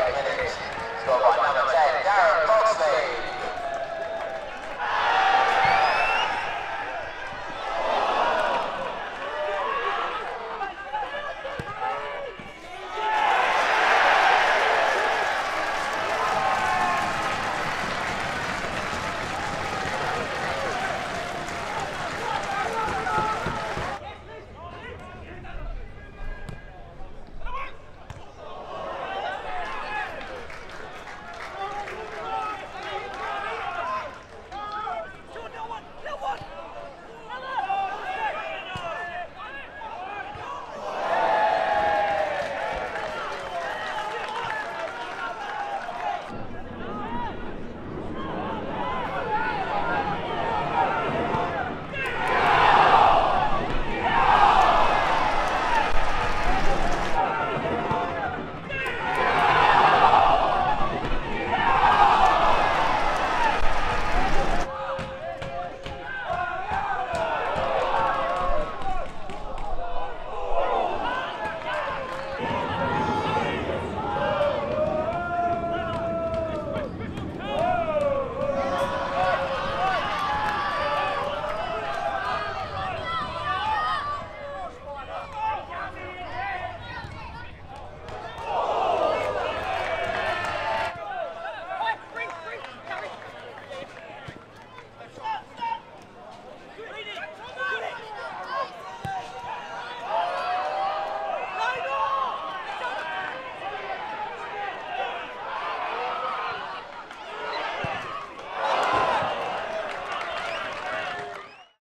rồi, rồi, rồi, rồi, rồi, rồi, rồi, rồi,